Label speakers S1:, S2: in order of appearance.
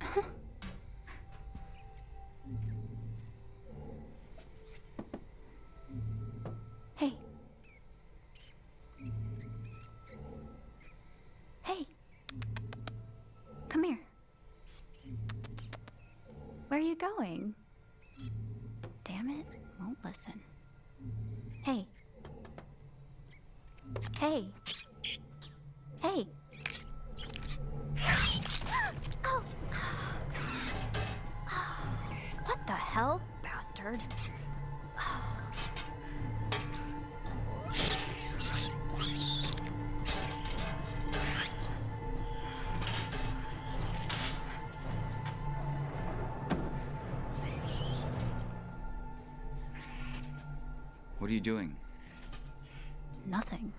S1: Hey. Hey. Come here. Where are you going? Damn it, won't listen. Hey. Hey. Hey. Oh. oh. What the hell, bastard?
S2: What are you doing?
S1: Nothing.